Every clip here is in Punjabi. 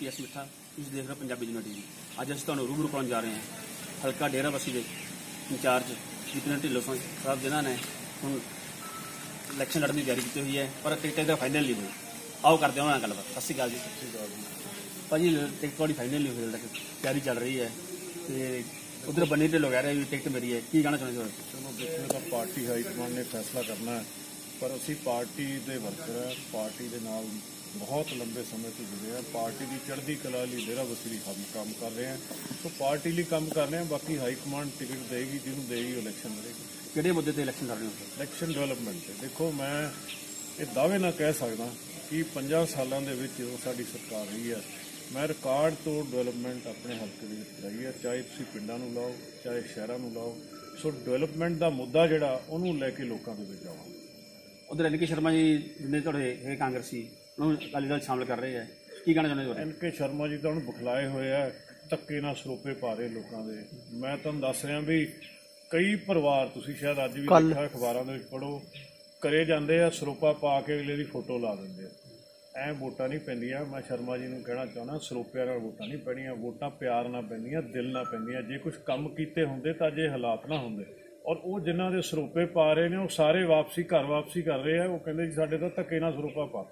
ਪੀਐਸ ਮਿੱਠਾ ਤੁਸੀਂ ਦੇਖ ਰਹੇ ਹੋ ਪੰਜਾਬੀ ਜੁਨਾ ਟੀਵੀ। ਅੱਜ ਅਸੀਂ ਤੁਹਾਨੂੰ ਰੂਬਰੂ ਕਰਾਉਣ ਜਾ ਰਹੇ ਹਾਂ ਹਲਕਾ ਡੇਰਾ ਬਸੀ ਦੇ ਇੰਚਾਰਜ ਜਿਤਨੇ ਢਿੱਲੋਂ ਸਿੰਘ ਸਾਹਿਬ ਜਿਨ੍ਹਾਂ ਨੇ ਹੁਣ ਇਲੈਕਸ਼ਨ ਲੜਨ ਦੀ ਤਿਆਰੀ ਕੀਤੀ ਹੋਈ ਹੈ ਪਰ ਟਿਕਟ ਦਾ ਫਾਈਨਲ ਨਹੀਂ ਹੋਈ ਆਓ ਕਰਦੇ ਹਾਂ ਉਹਨਾਂ ਨਾਲ ਗੱਲਬਾਤ। ਸਤਿ ਸ਼੍ਰੀ ਅਕਾਲ ਜੀ। ਸਤਿ ਸ਼੍ਰੀ ਅਕਾਲ ਜੀ। ਭਾਜੀ ਟਿਕਟ ਤੁਹਾਡੀ ਫਾਈਨਲ ਨਹੀਂ ਹੋਈ ਤੱਕ। ਤਿਆਰੀ ਚੱਲ ਰਹੀ ਹੈ ਤੇ ਉਧਰ ਬੰਨੀ ਢਿੱਲੋਂ ਕਹਿ ਰਿਹਾ ਵੀ ਟਿਕਟ ਮੇਰੀ ਹੈ। ਕੀ ਕਹਿਣਾ ਚਾਹੁੰਦੇ ਹੋ? ਚਲੋ ਦੇਖੋ ਤਾਂ ਪਾਰਟੀ ਹਾਈ ਕਮਾਂਡ ਨੇ ਫੈਸਲਾ ਕਰਨਾ ਹੈ। ਪਰ ਅਸੀਂ ਪਾਰਟੀ ਦੇ ਵਰਕਰ ਹਾਂ ਪਾਰਟੀ ਦੇ ਨਾਲ ਬਹੁਤ ਲੰਬੇ ਸਮੇਂ ਤੋਂ ਜੁੜੇ ਹਾਂ। ਪਾਰਟੀ ਦੀ ਚੜ੍ਹਦੀ ਕਲਾ ਲਈ ਡੇਰਾ ਬਸਰੀ ਕੰਮ ਕੰਮ ਕਰ ਰਹੇ ਹਾਂ। ਸੋ ਪਾਰਟੀ ਲਈ ਕੰਮ ਕਰ ਰਹੇ ਹਾਂ ਬਾਕੀ ਹਾਈ ਕਮਾਂਡ ਟਿਕਟ ਦੇਗੀ ਜਿਹਨੂੰ ਦੇਗੀ ਇਲੈਕਸ਼ਨ ਲੜੇਗੀ। ਕਿਹੜੇ ਮੁੱਦੇ ਤੇ ਇਲੈਕਸ਼ਨ ਲੜ ਰਹੇ ਹੋ ਇਲੈਕਸ਼ਨ ਡਿਵੈਲਪਮੈਂਟ ਤੇ। ਦੇਖੋ ਮੈਂ ਇਹ ਦਾਅਵੇ ਨਾਲ ਕਹਿ ਸਕਦਾ ਕਿ 50 ਸਾਲਾਂ ਦੇ ਵਿੱਚ ਜਦੋਂ ਸਾਡੀ ਸਰਕਾਰ ਰਹੀ ਹੈ। ਮੈਂ ਰਿਕਾਰਡ ਤੋਂ ਡਿਵੈਲਪਮੈਂਟ ਆਪਣੇ ਹਲਕੇ ਦੇ ਵਿੱਚ ਕਰਾਈ ਹੈ। ਚਾਹੇ ਤੁਸੀਂ ਪਿੰਡਾਂ ਨੂੰ ਲਾਓ ਚਾਹੇ ਸ਼ਹਿਰਾਂ ਨੂੰ ਲਾਓ। ਸੋ ਡਿਵੈਲਪਮੈਂਟ ਦਾ ਮੁੱਦਾ ਜਿਹੜਾ ਉਹਨੂੰ ਲੈ ਕੇ ਲੋਕਾਂ ਦੇ ਵਿੱਚ ਆਵਾਂ ਉਧਰ ਐਨਕੇ ਸ਼ਰਮਾ ਜੀ ਜਿੰਨੇ ਤੁਹਾਡੇ ਇਹ ਕਾਂਗਰਸੀ ਉਹਨੂੰ ਅਕਾਲੀ ਦਲ ਸ਼ਾਮਲ ਕਰ ਰਹੇ ਹੈ ਕੀ ਕਹਿਣਾ ਚਾਹੁੰਦੇ ਹੋ ਐਨ ਕੇ ਸ਼ਰਮਾ ਜੀ ਤਾਂ ਹੁਣ ਬੁਖਲਾਏ ਹੋਏ ਆ ਧੱਕੇ ਨਾਲ ਸਰੋਪੇ ਪਾ ਰਹੇ ਲੋਕਾਂ ਦੇ। ਮੈਂ ਤੁਹਾਨੂੰ ਦੱਸ ਰਿਹਾ ਵੀ ਕਈ ਪਰਿਵਾਰ ਤੁਸੀਂ ਸ਼ਾਇਦ ਅੱਜ ਵੀ ਦੇਖਿਆ ਅਖਬਾਰਾਂ ਦੇ ਵਿੱਚ ਪੜੋ ਕਰੇ ਜਾਂਦੇ ਆ ਸਰੋਪਾ ਪਾ ਕੇ ਅਗਲੇ ਦੀ ਫੋਟੋ ਲਾ ਦਿੰਦੇ ਆ। ਐ ਵੋਟਾਂ ਨਹੀਂ ਪੈਂਦੀਆਂ ਮੈਂ ਸ਼ਰਮਾ ਜੀ ਨੂੰ ਕਹਿਣਾ ਚਾਹੁੰਦਾ ਸਰੋਪਿਆਂ ਨਾਲ ਵੋਟਾਂ ਨਹੀਂ ਪੈਣੀਆਂ ਵੋਟਾਂ ਪਿਆਰ ਨਾਲ ਪੈਂਦੀਆਂ ਦਿਲ ਨਾਲ ਪੈਂਦੀਆਂ ਜੇ ਕੁਝ ਕੰਮ ਕੀਤੇ ਹੁੰਦੇ ਤਾਂ ਜੇ ਹਾਲਾਤ ਨਾ ਹੁੰਦੇ। ਔਰ ਉਹ ਜਿਨ੍ਹਾਂ ਦੇ ਸਰੋਪੇ ਪਾ ਰਹੇ ਨੇ ਉਹ ਸਾਰੇ ਵਾਪਸੀ ਘਰ ਵਾਪਸੀ ਕਰ ਰਹੇ ਆ ਉਹ ਕਹਿੰਦੇ ਜੀ ਸਾਡੇ ਤਾਂ ਧੱਕੇ ਨਾਲ ਸਰੋਪਾ ਪਾ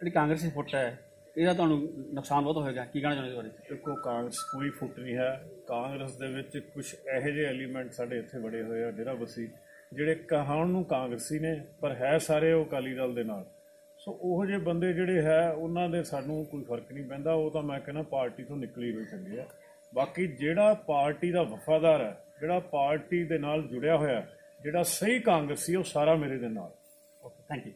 ਜਿਹੜੀ ਕਾਂਗਰਸੀ ਫੁੱਟ ਹੈ ਇਹਦਾ ਤੁਹਾਨੂੰ ਨੁਕਸਾਨ ਬਹੁਤ ਹੋਏਗਾ ਕੀ ਕਹਿਣਾ ਚਾਹੁੰਦੇ ਹੋ ਬਾਰੇ ਦੇਖੋ ਕਾਂਗਰਸ ਕੋਈ ਫੁੱਟ ਨਹੀਂ ਹੈ। ਕਾਂਗਰਸ ਦੇ ਵਿੱਚ ਕੁਝ ਇਹੋ ਜਿਹੇ ਐਲੀਮੈਂਟ ਸਾਡੇ ਇੱਥੇ ਬੜੇ ਹੋਏ ਆ ਡੇਰਾ ਬਸੀ ਜਿਹੜੇ ਕਹਾਣ ਨੂੰ ਕਾਂਗਰਸੀ ਨੇ ਪਰ ਹੈ ਸਾਰੇ ਉਹ ਅਕਾਲੀ ਦਲ ਦੇ ਨਾਲ। ਸੋ ਉਹ ਜਿਹੇ ਬੰਦੇ ਜਿਹੜੇ ਹੈ ਉਹਨਾਂ ਦੇ ਸਾਨੂੰ ਕੋਈ ਫ਼ਰਕ ਨਹੀਂ ਪੈਂਦਾ ਉਹ ਤਾਂ ਮੈਂ ਕਹਿੰਦਾ ਪਾਰਟੀ ਤੋਂ ਨਿਕਲੀ ਹੋਈ ਚੰਗੀ ਆ। ਬਾਕੀ ਜਿਹੜਾ ਪਾਰਟੀ ਦਾ ਵਫਾਦਾਰ ਹੈ ਜਿਹੜਾ ਪਾਰਟੀ ਦੇ ਨਾਲ ਜੁੜਿਆ ਹੋਇਆ, ਜਿਹੜਾ ਸਹੀ ਕਾਂਗਰਸੀ ਉਹ ਸਾਰਾ ਮੇਰੇ ਦੇ ਨਾਲ। Okay thank you